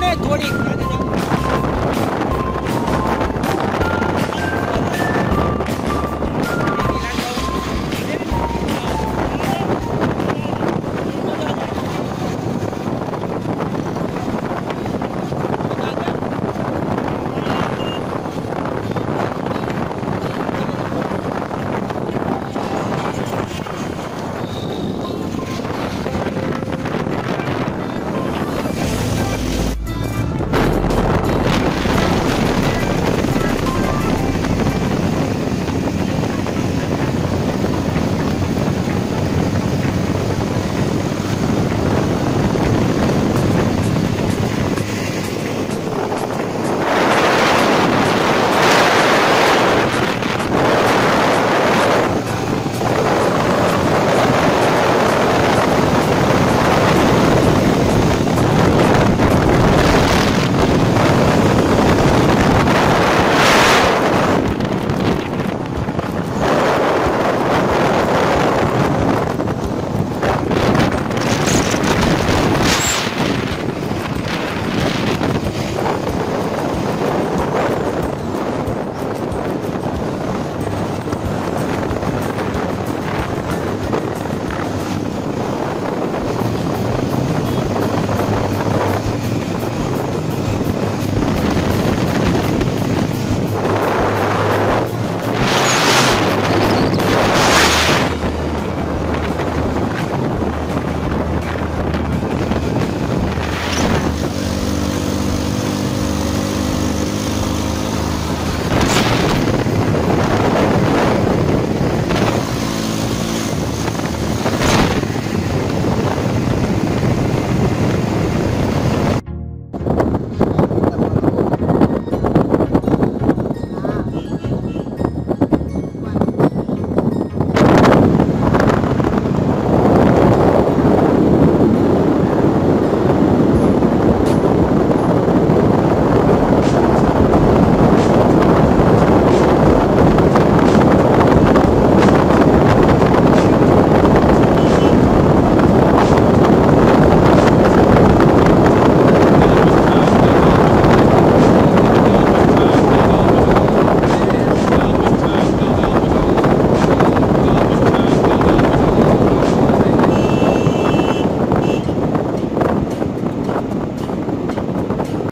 で、ドリン。